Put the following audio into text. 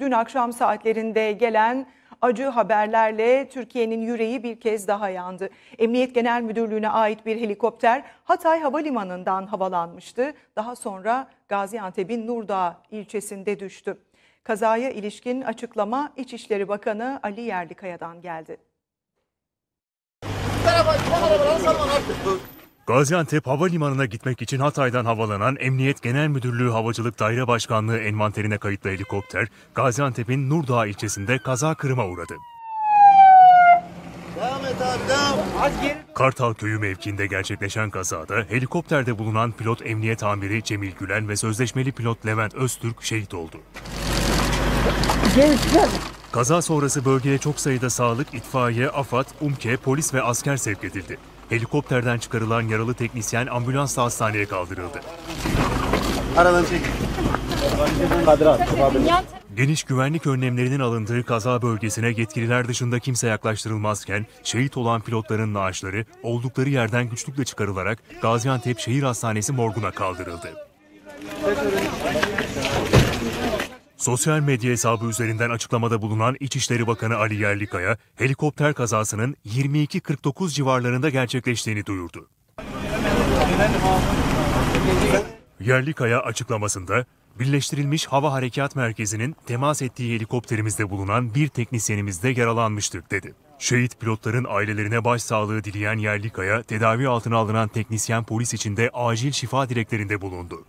Dün akşam saatlerinde gelen acı haberlerle Türkiye'nin yüreği bir kez daha yandı. Emniyet Genel Müdürlüğü'ne ait bir helikopter Hatay Havalimanı'ndan havalanmıştı. Daha sonra Gaziantep'in Nurdağ ilçesinde düştü. Kazaya ilişkin açıklama İçişleri Bakanı Ali Yerlikaya'dan geldi. Gaziantep Havalimanı'na gitmek için Hatay'dan havalanan Emniyet Genel Müdürlüğü Havacılık Daire Başkanlığı envanterine kayıtlı helikopter, Gaziantep'in Nurdağ ilçesinde kaza kırıma uğradı. Devam et abi devam. Kartal Köyü mevkiinde gerçekleşen kazada helikopterde bulunan pilot emniyet amiri Cemil Gülen ve sözleşmeli pilot Levent Öztürk şehit oldu. Kaza sonrası bölgeye çok sayıda sağlık, itfaiye, AFAD, UMKE, polis ve asker sevk edildi. Helikopterden çıkarılan yaralı teknisyen ambulansla hastaneye kaldırıldı. Aradan çek. Geniş güvenlik önlemlerinin alındığı kaza bölgesine yetkililer dışında kimse yaklaştırılmazken şehit olan pilotların naaşları oldukları yerden güçlükle çıkarılarak Gaziantep Şehir Hastanesi morguna kaldırıldı. Sosyal medya hesabı üzerinden açıklamada bulunan İçişleri Bakanı Ali Yerlikaya, helikopter kazasının 22.49 civarlarında gerçekleştiğini duyurdu. Yerlikaya açıklamasında, Birleştirilmiş Hava Harekat Merkezi'nin temas ettiği helikopterimizde bulunan bir teknisyenimiz de yaralanmıştır dedi. Şehit pilotların ailelerine başsağlığı dileyen Yerlikaya, tedavi altına alınan teknisyen polis için de acil şifa dileklerinde bulundu.